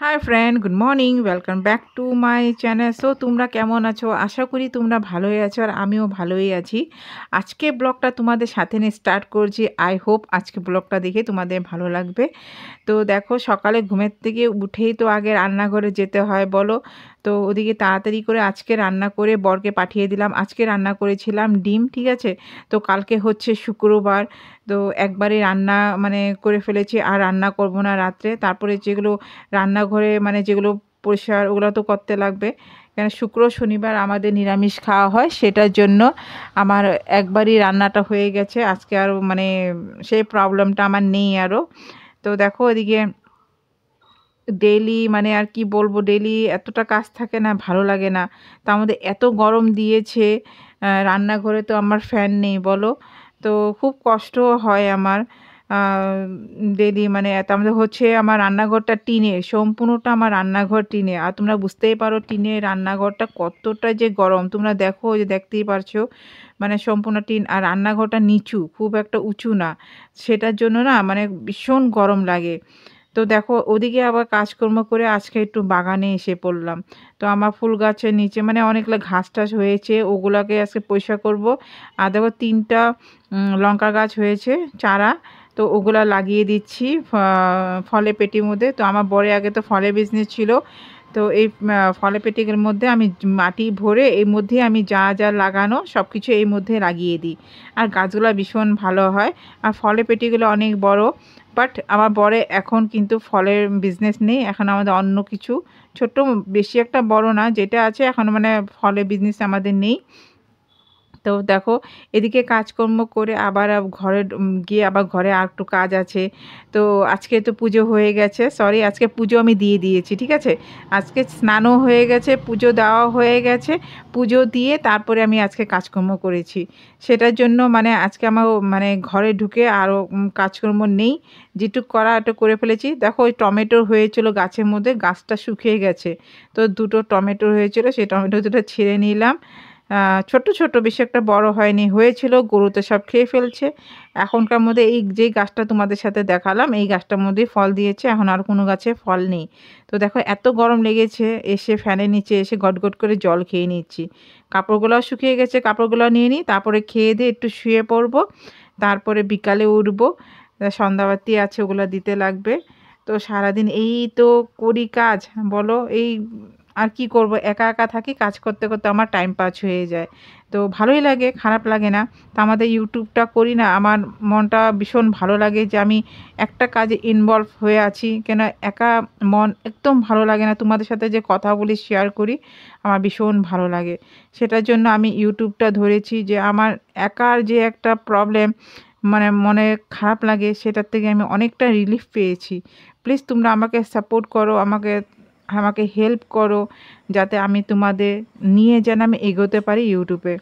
Hi friend good morning welcome back to my channel so তোমরা কেমন আছো? আশা করি তোমরা ভালোই আছো আর আমিও ভালোই আছি। আজকে ব্লগটা তোমাদের সাথে নিয়ে স্টার্ট করছি। আই হোপ আজকে ব্লগটা দেখে তোমাদের ভালো লাগবে। তো দেখো, সকালে ঘুমের থেকে উঠেই তো আগে রান্নাঘরে যেতে হয়, বলো। তো ওদিকে তাড়াতাড়ি করে আজকে রান্না করে বরকে পাঠিয়ে দিলাম। আজকে রান্না করেছিলাম ডিম, ঠিক আছে? তো কালকে হচ্ছে শুক্রবার। তো একবারে রান্না মানে করে ফেলেছি, আর রান্না করব না রাত্রে। তারপরে যেগুলো রান্নাঘরে মানে যেগুলো পরিষ্কার, ওগুলো তো করতে লাগবে। কেন শুক্র শনিবার আমাদের নিরামিষ খাওয়া হয়, সেটার জন্য আমার একবারই রান্নাটা হয়ে গেছে। আজকে আর মানে সেই প্রবলেমটা আমার নেই আরও তো দেখো ওদিকে ডেইলি মানে আর কি বলব ডেইলি এতটা কাজ থাকে না, ভালো লাগে না। তার মধ্যে এত গরম দিয়েছে রান্নাঘরে তো আমার ফ্যান নেই, বলো? তো খুব কষ্ট হয় আমার ডেলি মানে মধ্যে হচ্ছে আমার রান্নাঘরটা টিনে, সম্পূর্ণটা আমার রান্নাঘর টিনে। আর তোমরা বুঝতেই পারো টিনে রান্নাঘরটা কতটা যে গরম। তোমরা দেখো যে দেখতেই পারছ মানে সম্পূর্ণ টিন আর রান্নাঘরটা নিচু, খুব একটা উঁচু না। সেটার জন্য না মানে ভীষণ গরম লাগে। তো দেখো ওদিকে আবার কাজকর্ম করে আজকে একটু বাগানে এসে পড়লাম। তো আমার ফুল গাছের নিচে মানে অনেকগুলো ঘাস টাস হয়েছে, ওগুলোকে আজকে পরিষ্কার করব। আর দেখো তিনটা লঙ্কা গাছ হয়েছে, চারা, তো ওগুলা লাগিয়ে দিচ্ছি ফলে পেটির মধ্যে। তো আমার বরে আগে তো ফলে বিজনেস ছিল। তো এই ফলে পেটিকের মধ্যে আমি মাটি ভরে এর মধ্যে আমি যা যা লাগানো সব কিছু এই মধ্যে লাগিয়ে দিই। আর গাছগুলো ভীষণ ভালো হয়। আর ফলে পেটিগুলো অনেক বড়। বাট আমার বরে এখন কিন্তু ফলের বিজনেস নেই। এখন আমাদের অন্য কিছু। ছোট্ট বেশি একটা বড় না। যেটা আছে এখন মানে ফলের বিজনেস আমাদের নেই। তো দেখো, এদিকে কাজকর্ম করে আবার ঘরে গিয়ে আবার ঘরে আর একটু কাজ আছে। তো আজকে তো পুজো হয়ে গেছে। সরি আজকে পুজো আমি দিয়ে দিয়েছি, ঠিক আছে? আজকে স্নানও হয়ে গেছে, পুজো দেওয়া হয়ে গেছে। পুজো দিয়ে তারপরে আমি আজকে কাজকর্ম করেছি। সেটার জন্য মানে আজকে আমার মানে ঘরে ঢুকে আরও কাজকর্ম নেই। যেটুক করা একটু করে ফেলেছি। দেখো, ওই টমেটো হয়েছিল গাছের মধ্যে, গাছটা শুকিয়ে গেছে। তো দুটো টমেটো হয়েছিল, সেই টমেটো দুটো ছিঁড়ে নিলাম। ছোট ছোট বেশি একটা বড় হয়নি, হয়েছিল গরুতে সব খেয়ে ফেলছে। এখনকার মধ্যে এই যে গাছটা তোমাদের সাথে দেখালাম, এই গাছটার মধ্যেই ফল দিয়েছে, এখন আর কোনো গাছে ফল নেই। তো দেখো, এত গরম লেগেছে, এসে ফ্যানের নিচে এসে গটগট করে জল খেয়ে নিচ্ছি। কাপড়গুলোও শুকিয়ে গেছে কাপড়গুলো নিয়ে নিই, তারপরে খেয়ে দিয়ে একটু শুয়ে পড়ব, তারপরে বিকালে উঠবো। সন্ধ্যাবাতি আছে, ওগুলো দিতে লাগবে। তো সারাদিন এই তো করি কাজ, বলো, এই আর কি করব? একা একা থাকি, কাজ করতে করতে আমার টাইম পাস হয়ে যায়। তো ভালোই লাগে, খারাপ লাগে না। তো আমাদের ইউটিউবটা করি না, আমার মনটা ভীষণ ভালো লাগে যে আমি একটা কাজে ইনভলভ হয়ে আছি। কেন একা মন একদম ভালো লাগে না। তোমাদের সাথে যে কথা বলি শেয়ার করি, আমার ভীষণ ভালো লাগে। সেটার জন্য আমি ইউটিউবটা ধরেছি যে আমার একার যে একটা প্রবলেম মানে মনে খারাপ লাগে, সেটার থেকে আমি অনেকটা রিলিফ পেয়েছি। প্লিজ তোমরা আমাকে সাপোর্ট করো, আমাকে আমাকে হেল্প করো, যাতে আমি তোমাদের নিয়ে যেন আমি এগোতে পারি ইউটিউবে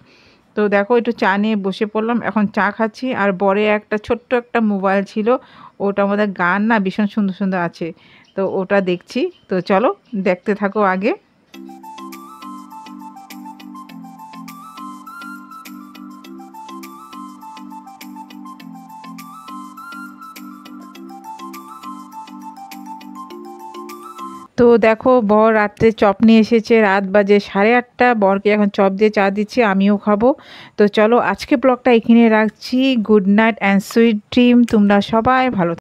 তো দেখো, একটু চা নিয়ে বসে পড়লাম, এখন চা খাচ্ছি, আর বরে একটা ছোট্ট একটা মোবাইল ছিল, ওটা আমাদের গান না ভীষণ সুন্দর সুন্দর আছে, তো ওটা দেখছি। তো চলো, দেখতে থাকো আগে। তো দেখো, বর রাত্রে চপ নিয়ে এসেছে। রাত বাজে সাড়ে আটটা। বরকে এখন চপ দিয়ে চা দিচ্ছি, আমিও খাব। তো চলো, আজকে ব্লগটা এখানে রাখছি। Good night and sweet dream. তোমরা সবাই ভালো